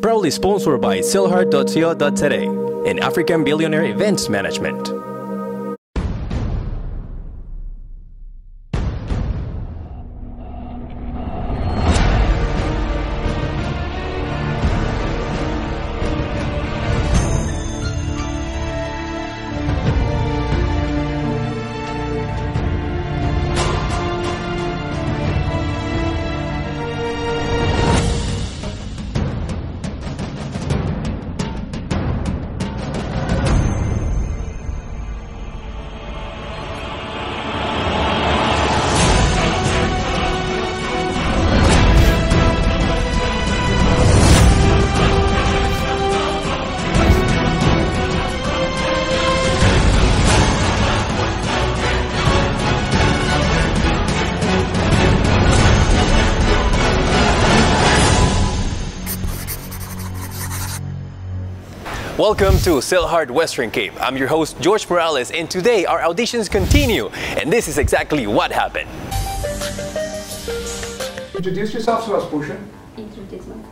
Proudly sponsored by SellHard.co.today and African Billionaire Events Management. Welcome to SellHard Western Cape. I'm your host George Morales and today our auditions continue and this is exactly what happened. Introduce yourself to us, Portia. Introduce myself.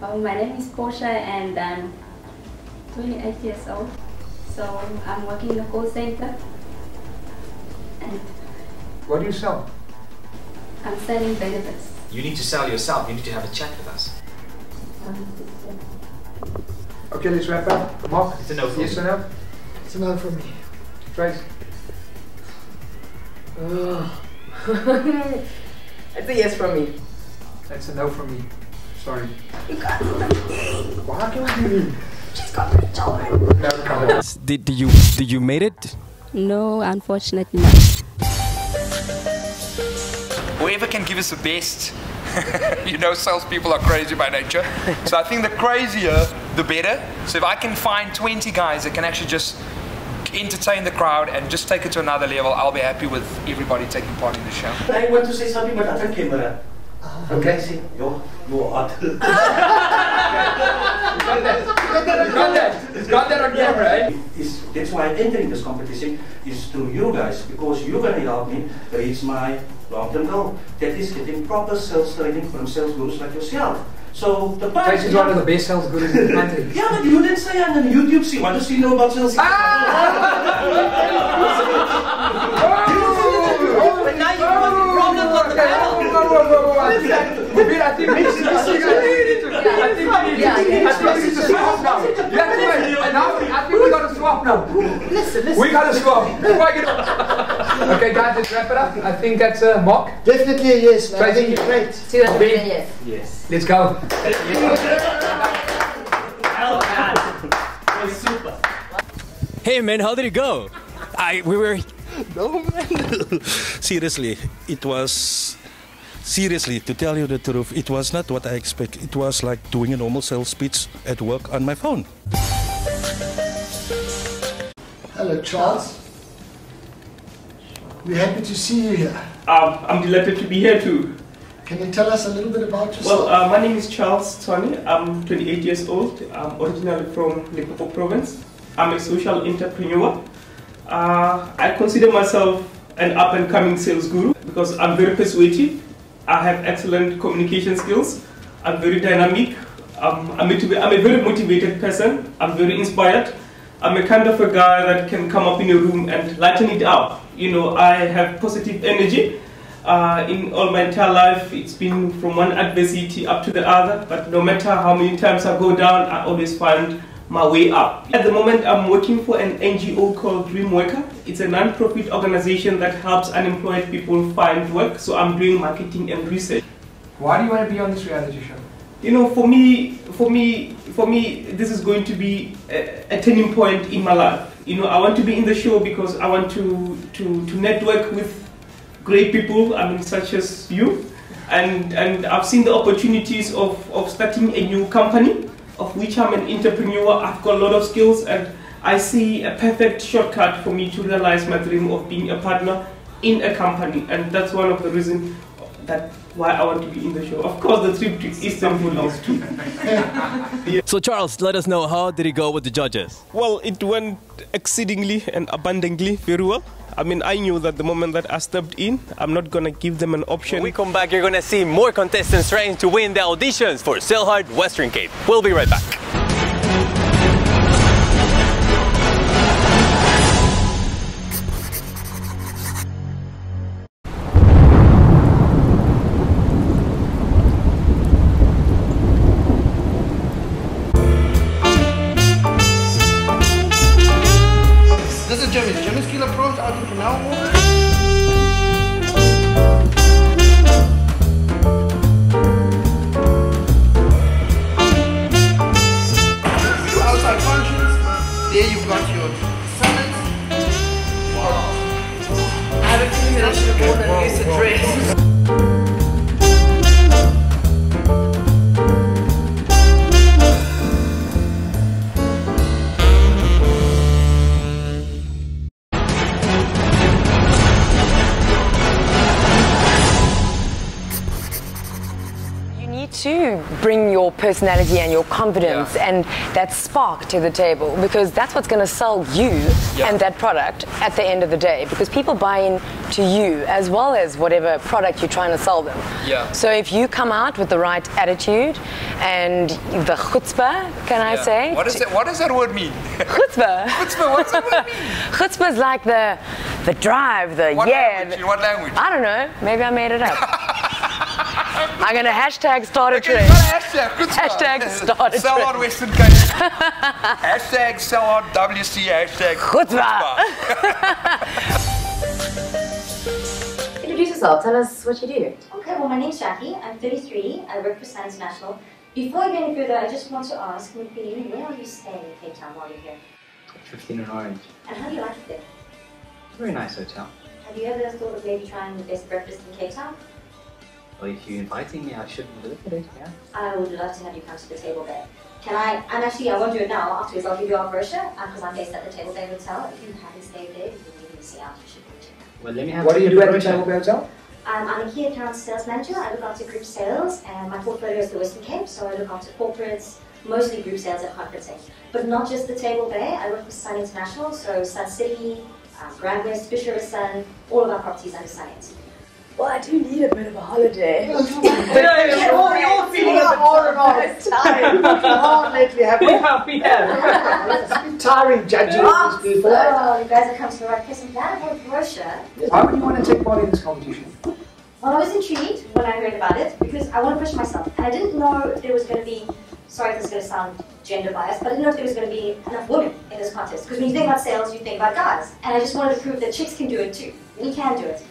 Well, my name is Portia and I'm 28 years old. So I'm working in a call center and What do you sell? I'm selling benefits. You need to sell yourself. You need to have a chat with us. Um, Okay, let's wrap up. Mark, It's a no for yes me. or no? It's a no for me. Trace, Ugh. it's a yes from me. that's a no from me. Sorry. You got Why can we do She's got three children. No, come on. Did, did you did you made it? no, unfortunately not. whoever can give us the best. you know, salespeople are crazy by nature. so I think the crazier, the better. So if I can find 20 guys that can actually just entertain the crowd and just take it to another level, I'll be happy with everybody taking part in the show. I want to say something, but other camera. Okay, see, you're, you're hot. You got that? It's got that on camera, eh? is, that's why I'm entering this competition is through you guys because you're gonna help me reach my long-term goal. That is getting proper sales training from sales gurus like yourself. So the part Trace is one of the best sales gurus in the country. Yeah, but you didn't say I'm on YouTube. See, what does he know about sales? Whoa, whoa. I think- we need to- I think we need to- I think we need to- Yeah, yeah. I think we need to swap now. You have to. Now, I think we gotta swap now. Listen, listen. We gotta swap. Before I get Okay, guys, let's wrap it up. I think that's a mock. Definitely a yes, man. I Tracy? think you're great. Two hundred percent yes. Yes. Let's go. Hey man, how did it go? I we were No, man. seriously, it was. Seriously, to tell you the truth, it was not what I expect. It was like doing a normal sales speech at work on my phone. Hello, Charles. We're happy to see you here. Um, I'm delighted to be here too. Can you tell us a little bit about yourself? Well, uh, my name is Charles Tony. I'm 28 years old. I'm originally from Limpopo province. I'm a social entrepreneur. Uh, I consider myself an up and coming sales guru because I'm very persuasive. I have excellent communication skills. I'm very dynamic. Um, I'm, a, I'm a very motivated person. I'm very inspired. I'm a kind of a guy that can come up in a room and lighten it up. You know, I have positive energy. Uh, in all my entire life, it's been from one adversity up to the other, but no matter how many times I go down, I always find my way up. At the moment, I'm working for an NGO called Dream Worker. It's a non-profit organization that helps unemployed people find work, so I'm doing marketing and research. Why do you want to be on this reality show? You know, for me, for me, for me, this is going to be a, a turning point in my life. You know, I want to be in the show because I want to to, to network with great people. I mean, such as you, and and I've seen the opportunities of of starting a new company, of which I'm an entrepreneur. I've got a lot of skills, and I see a perfect shortcut for me to realize my dream of being a partner in a company, and that's one of the reasons that why I want to be in the show. Of course, the trip to Istanbul is too. So Charles, let us know how did it go with the judges? Well, it went exceedingly and abundantly very well. I mean, I knew that the moment that I stepped in, I'm not gonna give them an option. When we come back, you're gonna see more contestants trying to win the auditions for SellHard Western Cape. We'll be right back. Personality and your confidence and that spark to the table because that's what's going to sell you and that product at the end of the day because people buy in to you as well as whatever product you're trying to sell them. Yeah. So if you come out with the right attitude and the chutzpah, can I say? What, is it, what does that word mean? Chutzpah. Chutzpah, what's that word mean? Chutzpah is like the the drive, the What yeah. language? In what language? I don't know. Maybe I made it up. I'm gonna hashtag start a Okay, trend. you got hashtag. Good Hashtag start a Sell trend. on Western Cape. hashtag sell on WC. Hashtag Chutzpah. Introduce yourself. Tell us what you do. Okay, well, my name's Jackie. I'm 33. I work for Sun International. Before I get any further, I just want to ask, Mubin, where are you staying in Cape Town while you're here? 15 and Orange. And how do you like it there? Very nice hotel. Have you ever thought of maybe trying the best breakfast in Cape Town? Well, if you're inviting me, I should look at it, yeah. I would love to have you come to the Table Bay. Can I? I'm actually, I won't do it now. Afterwards, I'll give you our brochure because I'm based at the Table Bay Hotel. If you haven't stayed there, you've been missing out. You should go check it Well, let me have What do you do at the. Table Bay Hotel? Um, I'm a key account sales manager. I look after group sales, and my portfolio is the Western Cape, so I look after corporates, mostly group sales and conferencing. But not just the Table Bay. I work for Sun International, so Sun City, um, Grand West, Fish River Sun, all of our properties under Sun Int. Well, I do need a bit of a holiday. We're all feeling a bit more and more. It's tired. hard lately, have we? have, we have. It's been tiring judging oh, these people. Oh, you guys have come to the right place. I'm glad I have a brochure. Why would you want to take part in this competition? Well, I was intrigued when I heard about it because I want to push myself. And I didn't know if there was going to be, sorry if this is going to sound gender biased, but I didn't know if there was going to be enough women in this contest. Because when you think about sales, you think about guys. And I just wanted to prove that chicks can do it too. We can do it.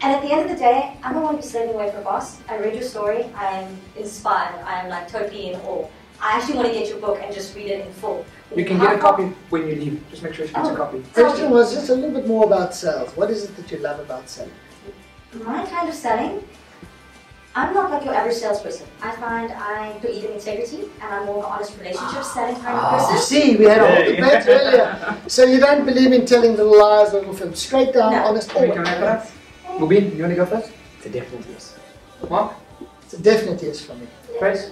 And at the end of the day, I don't want to be slaving away for a boss. I read your story. I'm inspired. I'm like totally in awe. I actually want to get your book and just read it in full. You can get a copy when you leave. Just make sure she gets a oh. copy. Question was just a little bit more about sales. What is it that you love about selling? My kind of selling, I'm not like your average salesperson. I find I believe in integrity and I'm more of an honest relationship ah. selling kind of person. You see, we had a whole debate earlier. So you don't believe in telling little lies, little films. Straight down, honest. Can we come back up? Mubin, you want to go first? It's a definite yes. Mark? It's a definite yes for me. Trace?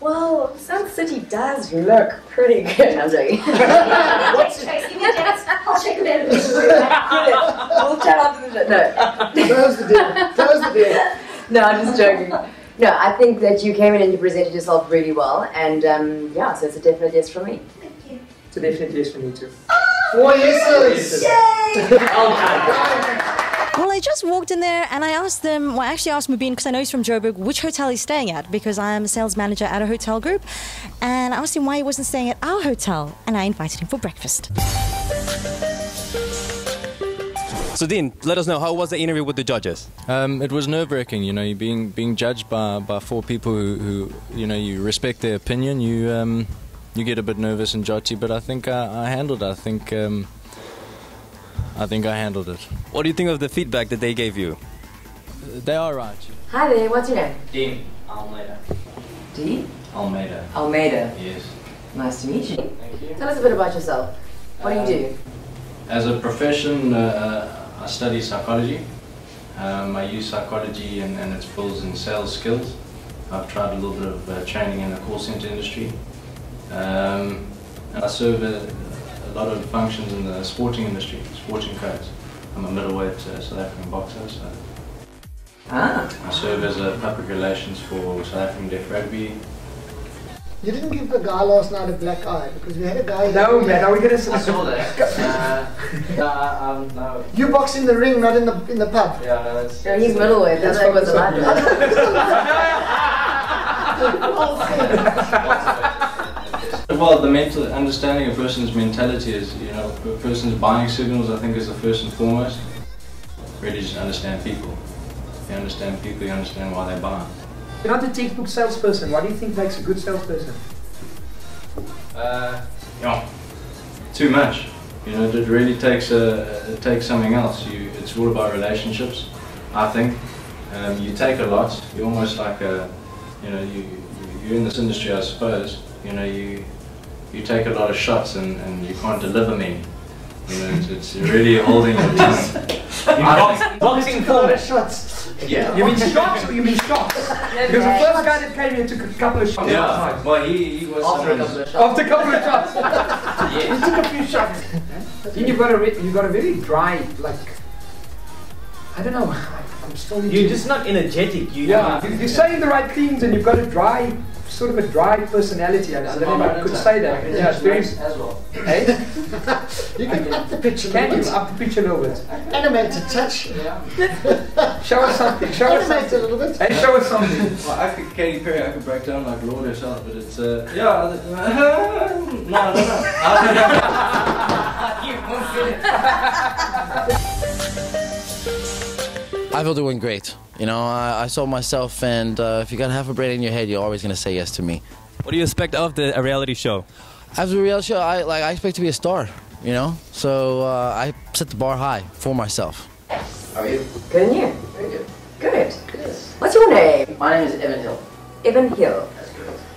Well, Sun City does look pretty good. I'm joking. Thanks, Tracy. We get- I'll check the we'll chat after the show. No. Close the deal. Close the deal. No, I'm just joking. No, I think that you came in and you presented yourself really well, and um, yeah, so it's a definite yes from me. Thank you. It's a definite yes for me too. Four yeses. Well, I just walked in there and I asked them, well, I actually asked Mubin, because I know he's from Joburg, which hotel he's staying at, because I am a sales manager at a hotel group. And I asked him why he wasn't staying at our hotel, and I invited him for breakfast. So Dean, let us know how was the interview with the judges? Um, it was nerve wracking, you know, you being being judged by, by four people who, who, you know, you respect their opinion. You um, you get a bit nervous and jotty, but I think I, I handled it. I think um, I think I handled it. What do you think of the feedback that they gave you? They are right. Hi there, what's your name? Dean Almeida. D? Almeida. Almeida. Yes. Nice to meet you. Tell us a bit about yourself. What do you do? As a profession, uh, uh, I study psychology. Um, I use psychology and, and its builds in sales skills. I've tried a little bit of uh, training in the call center industry. Um, and I serve a, a lot of functions in the sporting industry, sporting codes. I'm a middleweight uh, South African boxer, so Ah. I serve as a public relations for South African Deaf Rugby. You didn't give the guy last night a black eye because we had a guy. No, man, are we gonna? I saw that. Uh, uh, um, no. You box in the ring, not in the in the pub. Yeah, no, that's. Yeah, he's middleweight. That's like what's allowed Well, the mental understanding of a person's mentality is, you know, a person's buying signals. I think is the first and foremost. Really, just understand people. You understand people, you understand why they buy. You're not a textbook salesperson. What do you think makes a good salesperson? Uh, yeah, too much. You know, it really takes a it takes something else. You, it's all about relationships. I think um, you take a lot. You're almost like a, you know, you you- you're in this industry, I suppose. You know, you you take a lot of shots and, and you can't deliver many. You know, it's, it's really holding your tongue. I think- Boxing format. Shots. Yeah. You mean shots or you mean shots? Because the first guy that came here took a couple of shots. Yeah, last well, he, he was After a um, couple of shots. After a couple of shots. He took a few shots. Then you've got a you've got a very dry like. I don't know. I'm still. You're just not energetic. You Yeah, you- you're saying the right things and you've got a dry, sort of a dry personality. I, I don't know if I could say that. Yeah, it's very. as well. Hey? You can up the pitch a Can little you bit. up the pitch a little bit? Animated touch. Show us something. Show us something. a little bit. Hey, show us something. Well, I could Katy Perry, I could break down like Lorde herself, but it's uh, yeah. no, I don't know. I feel doing great. You know, I, I saw myself, and uh, if you got half a brain in your head, you're always gonna say yes to me. What do you expect of the a reality show? As a reality show, I like I expect to be a star. You know, so uh, I set the bar high for myself. How are you? Good and you? Very good. Good. Good. What's your name? My name is Evan Hill. Evan Hill.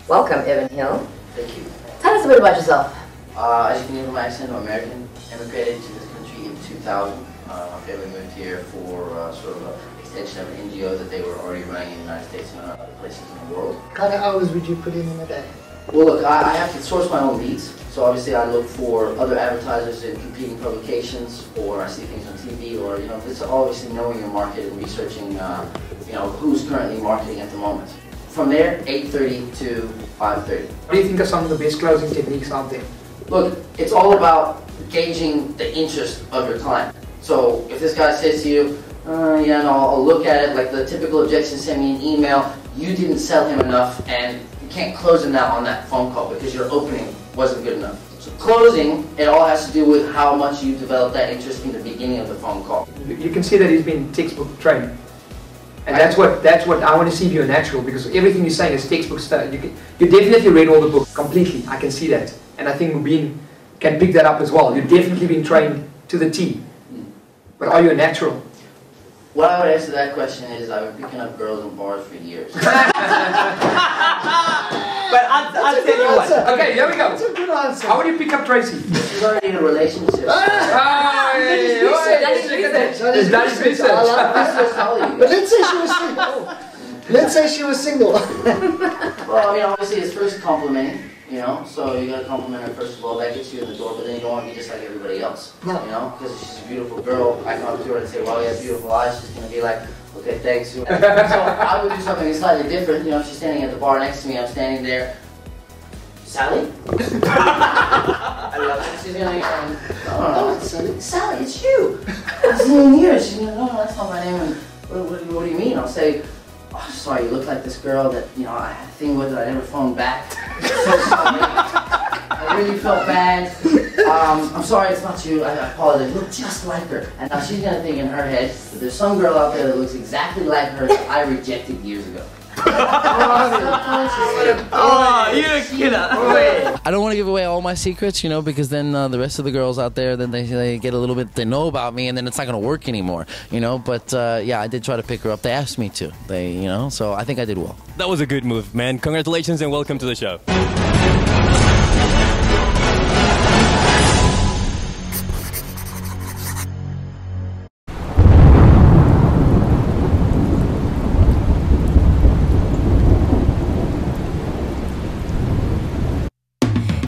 Welcome, Evan Hill. Thank you. Tell us a bit about yourself. Uh, as you can hear from my accent, I'm American. Immigrated to this country in 2000. Uh, my family moved here for uh, sort of an extension of an NGO that they were already running in the United States and other places in the world. What kind of hours would you put in in a day? Well, look, I, I have to source my own leads. So obviously, I look for other advertisers in competing publications, or I see things on TV, or you know, it's obviously knowing your market and researching, uh, you know, who's currently marketing at the moment. From there, 8:30 to 5:30. What do you think are some of the best closing techniques out there? Look, it's all about gauging the interest of your client. So if this guy says to you, uh, yeah, no, I'll look at it, like the typical objection, send me an email, you didn't sell him enough, and you can't close him now on that phone call because your opening wasn't good enough. So closing, it all has to do with how much you develop that interest in the beginning of the phone call. You- You can see that he's been textbook trained. And that's what that's what I want to see if you're natural because everything you're saying is textbook stuff. You, can, you definitely read all the books completely. I can see that, and I think Mubin can pick that up as well. You've definitely been trained to the T. But are you a natural? What I would answer that question is I've been picking up girls in bars for years. But I'll, I'll tell you what. Okay, here we go. That's a good answer. How would you pick up Tracy? She's already in a relationship. Ah, hey, hey, hey, That Is is that research. research? I love research. But let's say she was single. Let's say she was single. Well, I mean, obviously it's first complimenting, you know, so you gotta compliment her first of all, that gets you in the door, but then you don't wanna be just like everybody else, No. you know, because she's a beautiful girl, I come up to her and say, wow, you have beautiful eyes, she's gonna be like, okay, thanks. so I would do something slightly different, you know, she's standing at the bar next to me, I'm standing there, Sally? I love it. She's gonna go, no, no, no, Sally. Sally, it's you. It's been years. She's gonna, no, no, that's not my name. And what, what, what do you mean? I'll say, oh, sorry, you look like this girl that, you know, I had a thing with that I never phoned back. I really felt bad. Um, I'm sorry it's not you. I apologize. Look just like her. And now she's gonna think in her head that there's some girl out there that looks exactly like her that I rejected years ago. Oh, you're a killer. I don't want to give away all my secrets, you know, because then uh, the rest of the girls out there, then they, they get a little bit, they know about me, and then it's not going to work anymore, you know. But uh, yeah, I did try to pick her up. They asked me to, they, you know, so I think I did well. That was a good move, man. Congratulations and welcome to the show.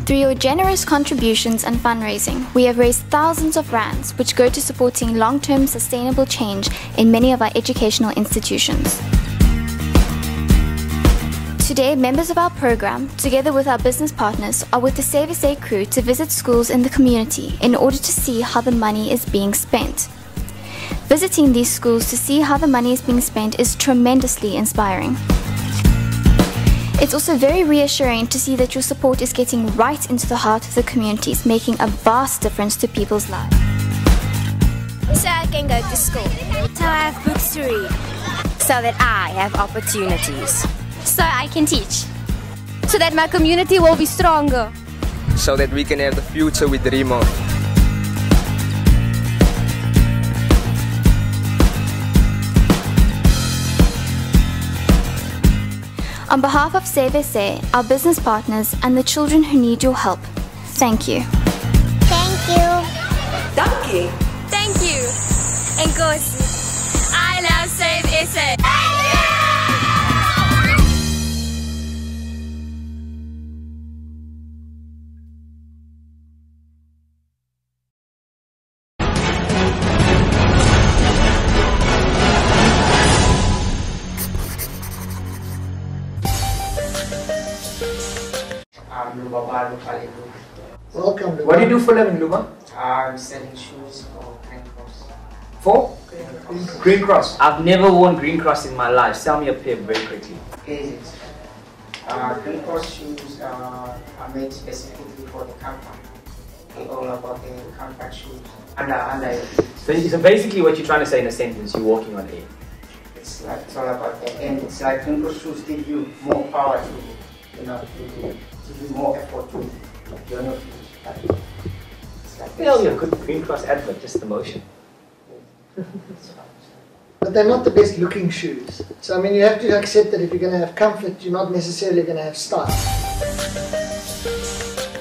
Through your generous contributions and fundraising, we have raised thousands of rands which go to supporting long-term sustainable change in many of our educational institutions. Today, members of our program, together with our business partners, are with the Save SA crew to visit schools in the community in order to see how the money is being spent. Visiting these schools to see how the money is being spent is tremendously inspiring. It's also very reassuring to see that your support is getting right into the heart of the communities, making a vast difference to people's lives. So I can go to school. So I have books to read. So that I have opportunities. So I can teach. So that my community will be stronger. So that we can have the future we dream of. On behalf of Save SA, our business partners, and the children who need your help, thank you. Thank you. Dankie. Thank you. Enkosi. I love Save SA. I'm Luba Balu Khalid. Welcome. What do you do for a living, Luma? I'm selling shoes for Green Cross. For? Green Cross. I've never worn Green Cross in my life. Sell me a pair very quickly. Is it? Uh, Green Cross shoes uh, are made specifically for the company. They all about the compact shoes. Under, under So, so basically, what you're trying to say in a sentence, you're walking on air. It's like it's all about that. And it's like Green Cross shoes give you more power to, you know, to give you more effort to you know, like, it's like Hell, yeah, good Green Cross advert, just the motion. But they're not the best looking shoes. So I mean, you have to accept that if you're going to have comfort, you're not necessarily going to have style.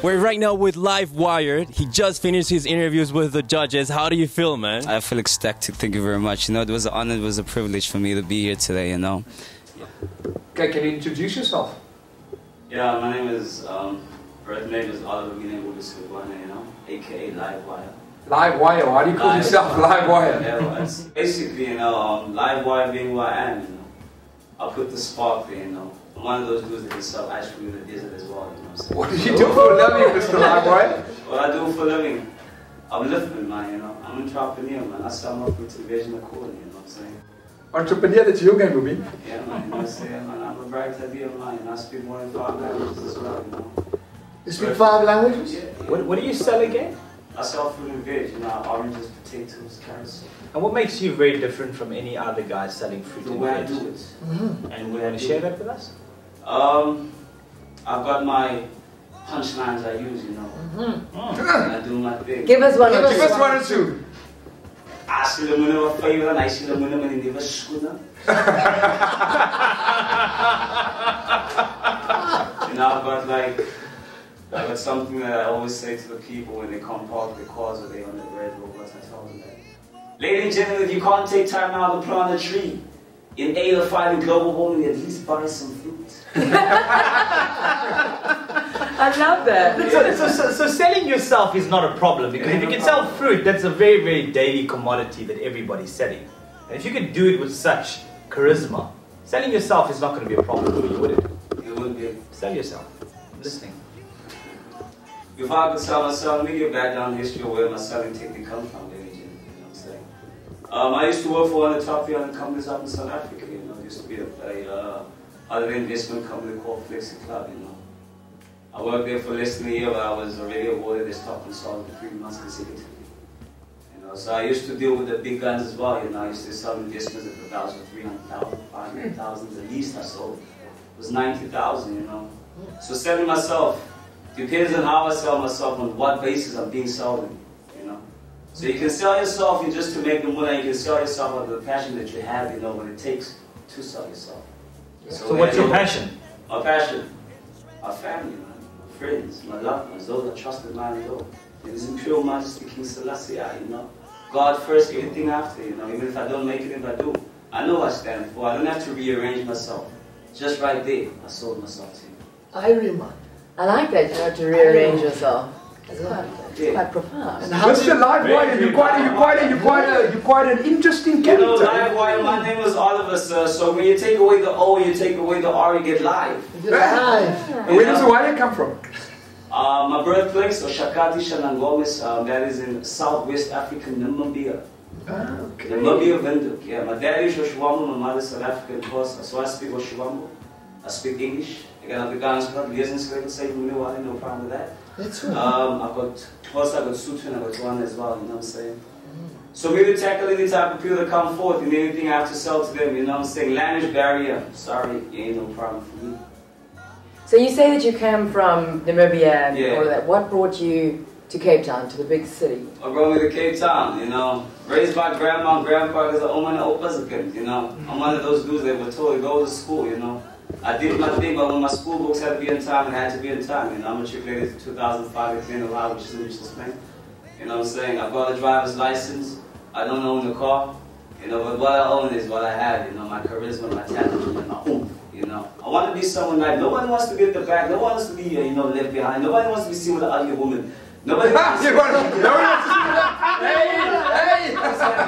We're right now with Live Wired. He just finished his interviews with the judges. How do you feel, man? I feel ecstatic. Thank you very much. You know, it was an honor, it was a privilege for me to be here today, you know. Okay, can you introduce yourself? Yeah, my name is, um, birth name is Oliver Silvana, you know, aka Live Wire. Live Wire. Why do you call Live- yourself Live Wire? Yeah, well, it's basically, you know, um, Live Wire being who I am, you know. I put the spark there, you know. I'm one of those dudes that can sell ice cream in the desert as well, you know what I'm? What do you do for a living, Mr. Live Wire? What I do for a living, I'm lifting, man, you know. I'm an entrepreneur, man. I sell my fruit to the vision according, you know what I'm saying? Entrepreneur, that's your game, Ruby. Yeah, man, you know what I'm saying? Man, I'm a bright idea, man, and I speak more than five languages as well, you know. You speak five languages? What, what do you sell again? I sell fruit and veg, you know, oranges, potatoes, carrots. And what makes you very different from any other guy selling fruit The and way I do it. Mm-hmm. And you want to share that with us? Um, I've got my punchlines I use, you know. Mm-hmm. And I do my thing. Give us one or Give us one or two. The money of favor and I see the money when they never schooner. You know, I've like, I've something that I always say to the people when they come park their cars or they on the red robots. I tell them that. Ladies and gentlemen, if you can't take time out to plant a tree, in aid of fighting global warming, at least buy some fruit. I love that. So, so, so, so selling yourself is not a problem because if you can sell fruit, that's a very, very daily commodity that everybody's selling. And if you can do it with such charisma, selling yourself is not going to be a problem for you, would it? It would be. Sell yourself. I'm listening. If I could sell myself, let me get back down the history of where my selling technique comes from, Um, I used to work for one of the top 300 companies up in South Africa, you know, it used to be a, a uh, other investment company called Flexi Club, you know. I worked there for less than a year, but I was already awarded as top consultant three months consecutively. You know, so I used to deal with the big guns as well, you know, I used to sell investments at the thousand, 300,000, 500,000, the least I sold was 90,000, you know. So selling myself depends on how I sell myself, on what basis I'm being sold. So you can sell yourself in just to make the money, you can sell yourself out of the passion that you have, you know, what it takes to sell yourself. So what's your passion? My passion? My family, man. My friends, my loved ones, those I trusted my Lord. It is Imperial Majesty King Selassie, you know. God first, everything after, you know. Even if I don't make it, if I do, I know what I stand for. I don't have to rearrange myself. Just right there, I sold myself to you. Irima. I like that, you know, to rearrange yourself. It's quite, it's quite profound. Mr. Livewire, you're quite, a, you're quite, you're quite, a, you're quite an interesting You know, character. live wire, my name is Oliver, sir. So when you take away the O, you take away the R, you get live. And Where does the wire come from? Uh, my birthplace, Oshakati Shanangomis, um, that is in Southwest Africa, Namibia. Okay. Namibia, Windhoek. Yeah, my dad is Oshwambo, my mother is South African, of course. So I speak Oshwambo. I speak English. I got Afrikaans gehad, lezen, schrijven, schrijven, meneer Wally, no problem with that. That's right. Um, I've got, plus I've got Sotho and I've got one as well, you know what I'm saying? So we would tackle any type of people that come forth and anything I have to sell to them, you know what I'm saying? Language barrier, sorry, ain't no problem for me. So you say that you came from Namibia and Yeah. all of that. What brought you to Cape Town, to the big city? I brought me to Cape Town, you know. Raised by grandma and grandpa because I'm one of the you know. I'm one of those dudes that were told to go to school, you know. I did my thing, but when my school books had to be in time, it had to be in time. You know, I'm matriculated in 2005 at Glen Ohio, which is in Richards Plain. You know what I'm saying? I've got a driver's license. I don't own a car. You know, but what I own is what I have, you know, my charisma, my talent, and my oomph, you know. I want to be someone like, no one wants to get the back, no one wants to be, uh, you know, left behind. Nobody wants to be seen with an ugly woman. Nobody wants to You want- no one wants to see Hey, hey!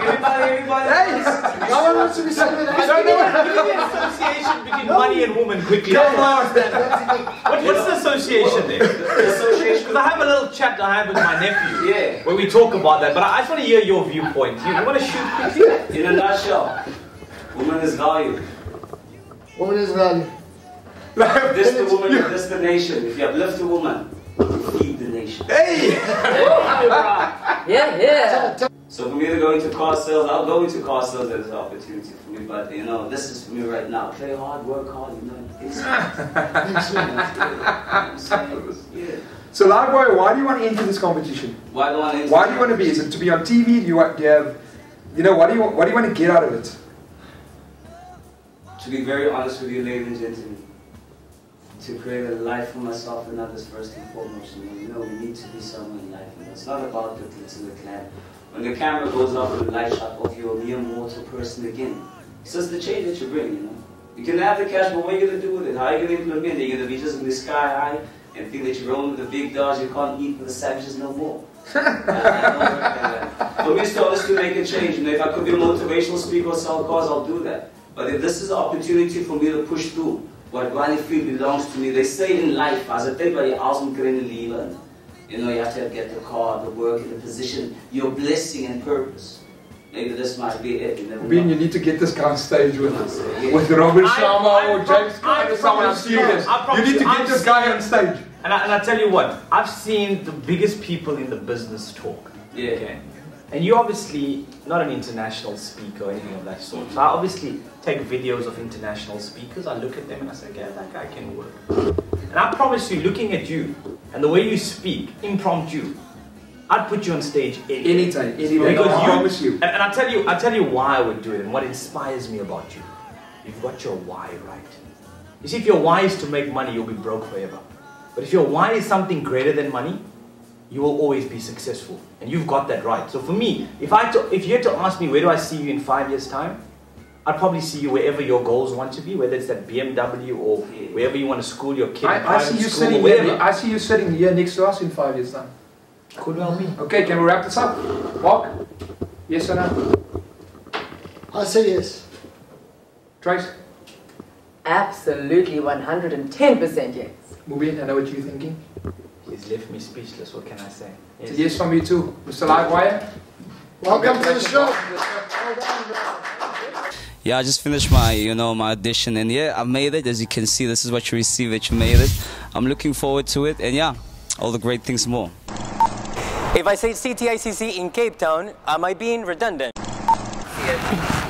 Everybody, everybody. Hey! No one wants to be seen with an No, no one- Give me the association between money and woman quickly. Come on. What, what's the association there? The association. Because I have a little chat I have with my nephew. Yeah. Where we talk about that, but I, I just want to hear your viewpoint. You, you want to shoot quickly? In a nutshell, woman is value. Woman is value. This the woman, this the nation. If you uplift a woman, you feed the nation. Hey! Yeah, yeah. So for me to go into car sales, I'll go into car sales as an opportunity for me. But you know, this is for me right now. Play hard, work hard, you know. It's, yeah. So, Livewire, why do you want to enter this competition? Why do I want to Why do you want to be? Is it to be on TV? Do you want? Do you have? You know, what do you what do you want to get out of it? To be very honest with you, ladies and gentlemen, to create a life for myself and others first and foremost. You know, we need to be someone in life. It's not about the glitz and the glam. When the camera goes off and the light shot off, you're a mere mortal person again. It's just the change that you bring, you know. You can have the cash, but what are you going to do with it? How are you going to implement it? You're going to be just in the sky high and think that you're rolling with the big dogs, you can't eat with the savages no more. I- I work. For me, it's to make a change. And if I could be a motivational speaker or sell cars, I'll do that. But if this is an opportunity for me to push through what Granny Field belongs to me, they say in life, as a thing by the awesome leave you know, you have to get the car, the work, and the position, your blessing and purpose. Maybe this might be it. You never Being know. you need to get this guy on stage with Yeah. with Robert Sharma I or James I Caan or someone promise you, serious. You need to get I've this guy on stage. And I, and I tell you what, I've seen the biggest people in the business talk. Yeah. Okay. And you're obviously not an international speaker or anything of that sort. So I obviously take videos of international speakers, I look at them and I say, yeah, that guy can work. And I promise you, looking at you and the way you speak, impromptu, I'd put you on stage any Anytime, anytime. Because I you, promise you. And, and I tell you, I'll tell you why I would do it and what inspires me about you. You've got your why right. You see, if your why is to make money, you'll be broke forever. But if your why is something greater than money, you will always be successful. And you've got that right. So for me, if I to, if you had to ask me where do I see you in five years' time, I'd probably see you wherever your goals want to be, whether it's that BMW or wherever you want to school your kid. I, I see you sitting here. I see you sitting here next to us in five years' time. Could well be. Okay, can we wrap this up? Mark? Yes or no? I say yes. Trace? Absolutely, 110% yes. Mubin, I know what you're thinking. He's left me speechless. What can I say? It's a yes from you too. Mr. Livewire? Welcome to the show. Yeah, I just finished my, you know, my audition, and yeah, I made it. As you can see, this is what you receive. That you made it. I'm looking forward to it, and yeah, all the great things more. If I say CTICC in Cape Town, am I being redundant?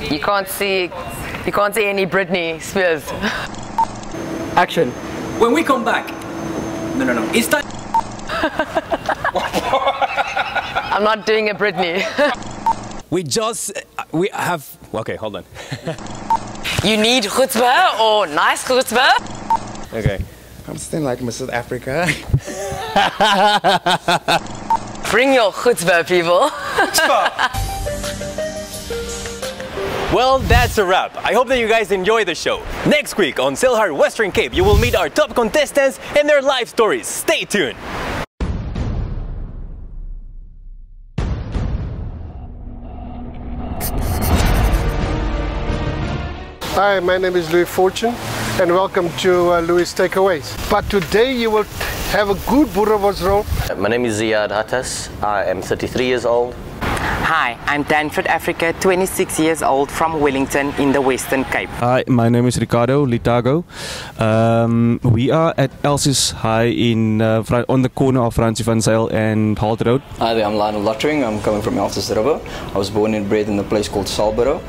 You can't see, you can't see any Britney Spears. Action. When we come back. No, no, no. It's time. I'm not doing a Britney. We just, we have, okay, hold on. you need chutzpah or nice chutzpah? Okay. I'm still like Mrs. Africa. Bring your chutzpah, people. Well, that's a wrap. I hope that you guys enjoy the show. Next week on SellHard Western Cape, you will meet our top contestants and their life stories. Stay tuned. Hi, my name is Louis Fortune and welcome to uh, Louis Takeaways. But today you will have a good boerewors roll. My name is Ziad Hattas. I am 33 years old. Hi, I'm Danford Africa, 26 years old from Wellington in the Western Cape. Hi, my name is Ricardo Litago. Um, we are at Elsie's High in uh, on the corner of Francie van Zyl and Halt Road. Hi there, I'm Lionel Luttering. I'm coming from Elsies River. I was born and bred in a place called Salborough.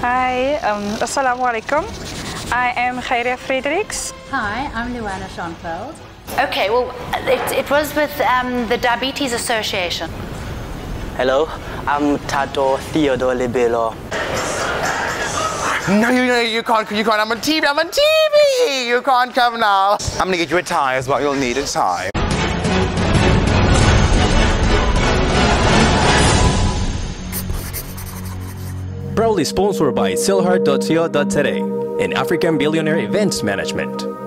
Hi, um, Assalamu alaikum. I am Geiria Fredericks. Hi, I'm Luana Schoenfeld. Okay, well, it, it was with um, the Diabetes Association. Hello, I'm Tato Theodore Libelo. No, you, no, you can't, you can't. I'm on TV, I'm on TV! You can't come now. I'm gonna get you a tie as well. You'll need a tie. Proudly sponsored by sellhard.co.za and African Billionaire Events Management.